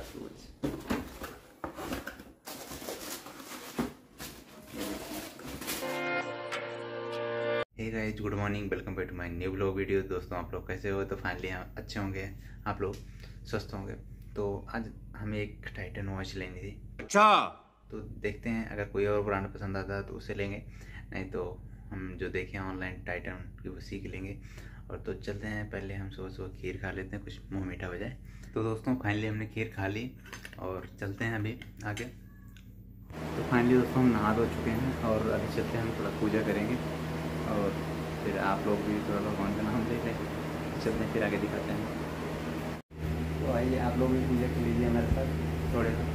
Shoes hey guys good morning welcome back to my new blog video दोस्तों आप लोग कैसे हो? तो फाइनली हम अच्छे होंगे। आप लोग स्वस्थ होंगे। तो आज हमें एक टाइटन वॉच लेनी थी। अच्छा। तो देखते हैं अगर कोई और ब्रांड पसंद आता है तो उसे लेंगे। नहीं तो हम जो देखें ऑनलाइन टाइटन की वो सीख लेंगे। और तो चलते हैं, पहले हम सुबह सुबह खीर खा लेते हैं, कुछ मुँह मीठा हो जाए। तो दोस्तों फाइनली हमने खीर खा ली और चलते हैं अभी आगे। तो फाइनली दोस्तों, हम नहा धो चुके हैं और अभी चलते हैं, हम थोड़ा पूजा करेंगे और फिर आप लोग भी थोड़ा भगवान का नाम देख लें। चलते हैं, फिर आगे दिखाते हैं। तो आइए, आप लोग भी पूजा कर लीजिए हमारे साथ थोड़े सा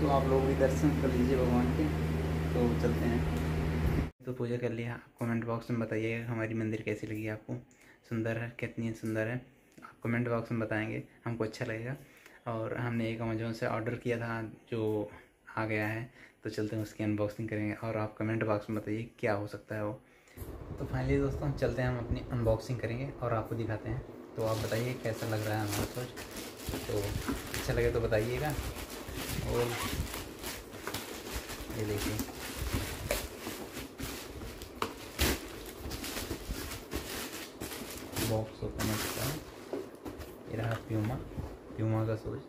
तो आप लोग भी दर्शन कर लीजिए भगवान के तो चलते हैं। तो पूजा कर लिया कमेंट बॉक्स में बताइएगा हमारी मंदिर कैसी लगी आपको? सुंदर है, कितनी सुंदर है? आप कमेंट बॉक्स में बताएँगे, हमको अच्छा लगेगा। और हमने एक अमेजोन से ऑर्डर किया था, जो आ गया है तो चलते हैं उसकी अनबॉक्सिंग करेंगे। और आप कमेंट बॉक्स में बताइए क्या हो सकता है वो। तो फाइनली दोस्तों चलते हैं, हम अपनी अनबॉक्सिंग करेंगे और आपको दिखाते हैं। तो आप बताइए कैसा लग रहा है हमारा सोच। तो अच्छा लगे तो बताइएगा। और ये देखिए। बॉक्स ओपन हो चुका है। ये रहा प्यूमा प्यूमा का सूज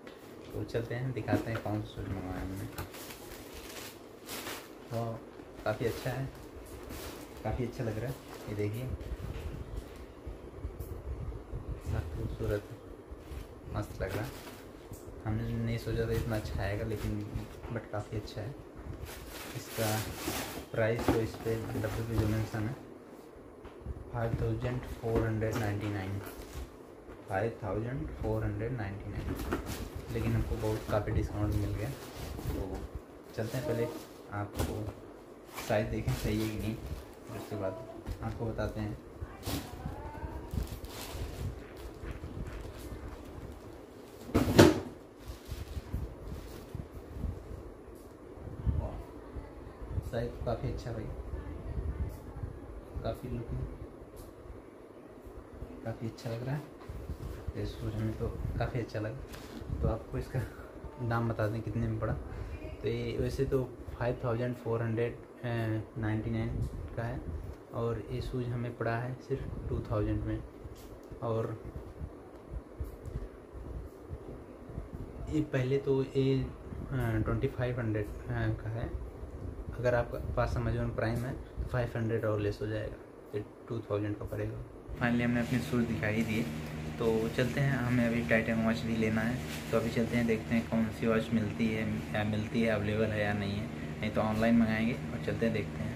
तो चलते हैं, दिखाते हैं कौन सा सूज मंगवाया हमने। तो काफ़ी अच्छा है। काफ़ी अच्छा लग रहा है। ये देखिए। खूबसूरत। मस्त लग रहा हमने नहीं सोचा था इतना अच्छा आएगा, लेकिन बट काफ़ी अच्छा है। इसका प्राइस तो इस पर डब्बे पे जो मेंशन है five thousand four hundred ninety nine five thousand four hundred ninety nine लेकिन हमको बहुत काफ़ी डिस्काउंट मिल गया। तो चलते हैं पहले। आपको साइज़ देखें सही है कि नहीं उसके बाद आपको बताते हैं साइज़ काफ़ी अच्छा भाई। काफ़ी लुक काफ़ी अच्छा लग रहा है। ये सूज हमें तो काफ़ी अच्छा लगा। तो आपको इसका दाम बता दें कितने में पड़ा। तो ये वैसे तो five thousand four hundred ninety nine का है और ये सूज हमें पड़ा है सिर्फ़ टू थाउज़ेंड में। और ये पहले तो ये ट्वेंटी फाइव हंड्रेड का है। अगर आपका पास अमेजोन प्राइम है तो फाइव हंड्रेड और लेस हो जाएगा। टू थाउज़ेंड का पड़ेगा। फाइनली हमने अपने शूज़ दिखाई दिए तो चलते हैं, हमें अभी टाइटन वॉच भी लेना है। तो अभी चलते हैं, देखते हैं कौन सी वॉच मिलती है या मिलती है अवेलेबल है या नहीं है। नहीं तो ऑनलाइन मंगाएँगे और चलते हैं, देखते हैं।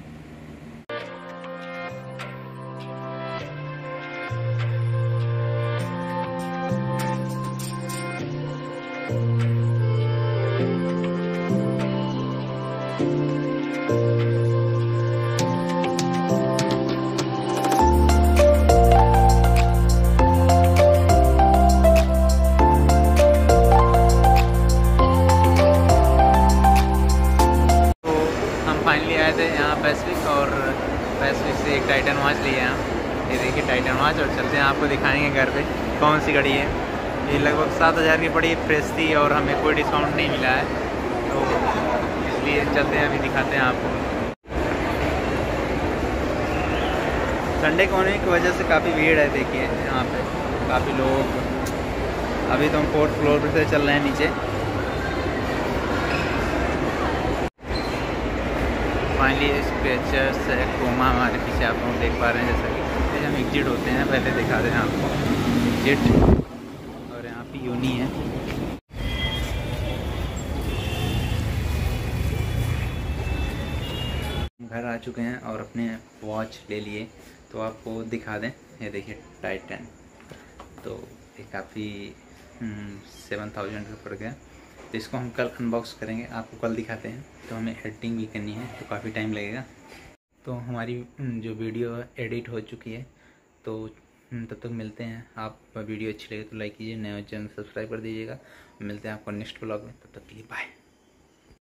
पैसिफिक से एक टाइटन वॉच लिए हैं। ये देखिए टाइटन वॉच और चलते हैं, आपको दिखाएँगे घर पे कौन सी घड़ी है। ये लगभग सात हज़ार की पड़ी, फ्रेश थी और हमें कोई डिस्काउंट नहीं मिला है। तो इसलिए चलते हैं, अभी दिखाते हैं आपको। संडे को होने की वजह से काफ़ी भीड़ है, देखिए, यहाँ पे काफ़ी लोग। अभी तो हम फोर्थ फ्लोर पर से चल रहे हैं नीचे। फाइनली स्क्रेचर्स है कोमा हमारे पीछे आप लोग देख पा रहे हैं, जैसा कि हम एग्जिट होते हैं, पहले दिखा दें आपको। एग्जिट और यहाँ पे यूनी है। घर आ चुके हैं और अपने वॉच ले लिए। तो आपको दिखा दें, ये देखिए टाइटन तो ये काफ़ी सेवन थाउज़ेंड का पड़ गया। तो इसको हम कल अनबॉक्स करेंगे। आपको कल दिखाते हैं। तो हमें एडिटिंग भी करनी है तो काफ़ी टाइम लगेगा। तो हमारी जो वीडियो एडिट हो चुकी है तो तब तक मिलते हैं। आप वीडियो अच्छी लगे तो लाइक कीजिए, नए चैनल सब्सक्राइब कर दीजिएगा। मिलते हैं आपको नेक्स्ट ब्लॉग में। तब तक के लिए बाय